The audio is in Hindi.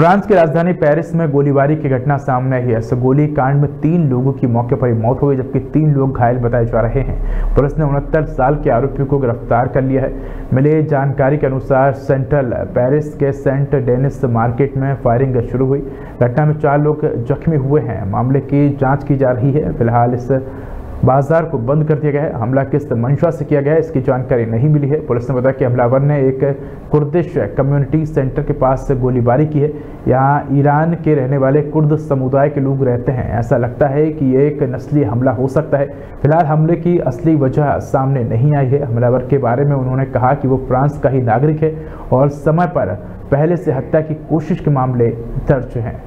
फ्रांस की राजधानी पेरिस में गोलीबारी की घटना सामने आई है। गोली कांड में तीन लोगों की मौके पर ही मौत हो गई, जबकि तीन लोग घायल बताए जा रहे हैं। पुलिस ने उनहत्तर साल के आरोपी को गिरफ़्तार कर लिया है। मिली जानकारी के अनुसार सेंट्रल पेरिस के सेंट डेनिस मार्केट में फायरिंग शुरू हुई। घटना में चार लोग जख्मी हुए हैं। मामले की जाँच की जा रही है। फ़िलहाल इस बाज़ार को बंद कर दिया गया है। हमला किस मंशा से किया गया है, इसकी जानकारी नहीं मिली है। पुलिस ने बताया कि हमलावर ने एक कुर्दिश कम्युनिटी सेंटर के पास से गोलीबारी की है। यहाँ ईरान के रहने वाले कुर्द समुदाय के लोग रहते हैं। ऐसा लगता है कि ये एक नस्ली हमला हो सकता है। फ़िलहाल हमले की असली वजह सामने नहीं आई है। हमलावर के बारे में उन्होंने कहा कि वो फ्रांस का ही नागरिक है और समय पर पहले से हत्या की कोशिश के मामले दर्ज हैं।